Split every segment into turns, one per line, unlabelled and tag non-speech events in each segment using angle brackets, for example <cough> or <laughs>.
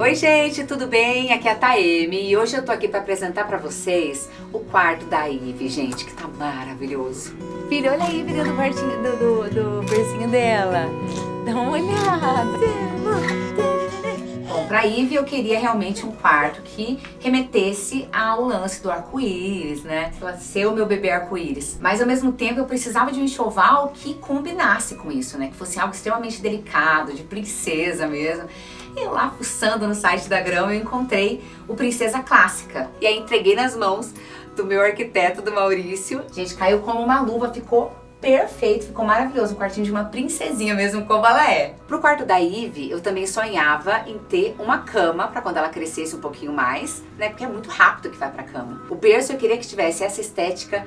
Oi gente, tudo bem? Aqui é a Taeme e hoje eu tô aqui para apresentar para vocês o quarto da Ive, gente, que tá maravilhoso. Filha, olha a Ive dentro do quartinho, do, do, do bercinho dela. Dá uma olhada. Pra Ivy eu queria realmente um quarto que remetesse ao lance do arco-íris, né? Ser o meu bebê arco-íris. Mas ao mesmo tempo eu precisava de um enxoval que combinasse com isso, né? Que fosse algo extremamente delicado, de princesa mesmo. E lá, fuçando no site da Grão, eu encontrei o Princesa Clássica. E aí entreguei nas mãos do meu arquiteto, do Maurício. Gente, caiu como uma luva, ficou perfeito, ficou maravilhoso, um quartinho de uma princesinha mesmo, como ela é. Pro quarto da Ivy, eu também sonhava em ter uma cama para quando ela crescesse um pouquinho mais, né, porque é muito rápido que vai pra cama. O berço eu queria que tivesse essa estética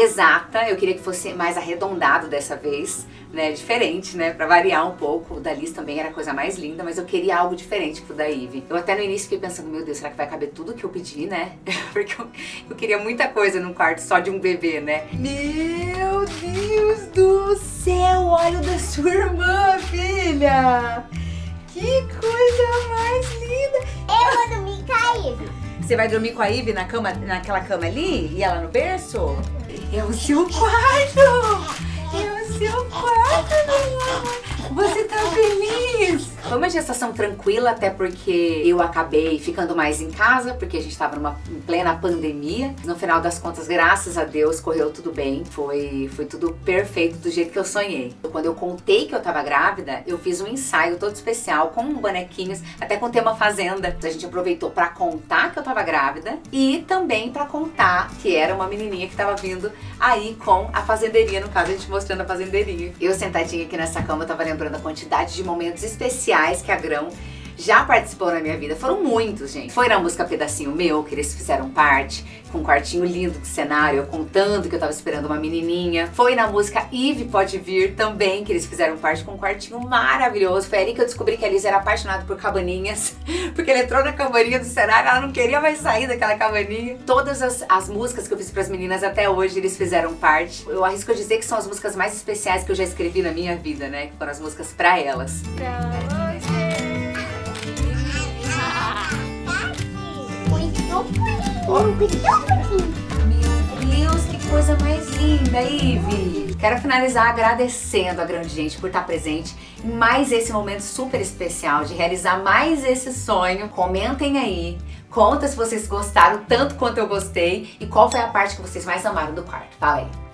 exata, eu queria que fosse mais arredondado dessa vez, né, diferente, né, para variar um pouco. O da Liz também era a coisa mais linda, mas eu queria algo diferente pro da Eve. Eu até no início fiquei pensando, meu Deus, será que vai caber tudo que eu pedi, né? <laughs> Porque eu, eu queria muita coisa num quarto só de um bebê, né? Meu Deus do céu, olha o da sua irmã, filha! Você vai dormir com a Ivy na cama, naquela cama ali? E ela no berço? É o seu quarto! Foi uma gestação tranquila, até porque eu acabei ficando mais em casa, porque a gente estava numa em plena pandemia. No final das contas, graças a Deus, correu tudo bem. Foi, foi tudo perfeito do jeito que eu sonhei. Quando eu contei que eu tava grávida, eu fiz um ensaio todo especial com bonequinhos, até com tema fazenda. A gente aproveitou para contar que eu tava grávida e também para contar que era uma menininha que tava vindo aí com a fazendeirinha, no caso a gente mostrando a fazendeirinha. Eu sentadinha aqui nessa cama, tava lembrando lembrando a quantidade de momentos especiais que a Grão já participou na minha vida. Foram muitos, gente. Foi na música Pedacinho Meu, que eles fizeram parte, com um quartinho lindo de cenário, eu contando que eu tava esperando uma menininha. Foi na música Eve Pode Vir também, que eles fizeram parte com um quartinho maravilhoso. Foi ali que eu descobri que a Liz era apaixonada por cabaninhas, <laughs> porque ele entrou na cabaninha do cenário, ela não queria mais sair daquela cabaninha. Todas as, as músicas que eu fiz pras meninas até hoje, eles fizeram parte. Eu arrisco dizer que são as músicas mais especiais que eu já escrevi na minha vida, né? Que foram as músicas pra elas. Meu Deus, que coisa mais linda, Ive! Quero finalizar agradecendo a grande gente por estar presente em mais esse momento super especial de realizar mais esse sonho. Comentem aí, conta se vocês gostaram tanto quanto eu gostei e qual foi a parte que vocês mais amaram do quarto. Fala aí.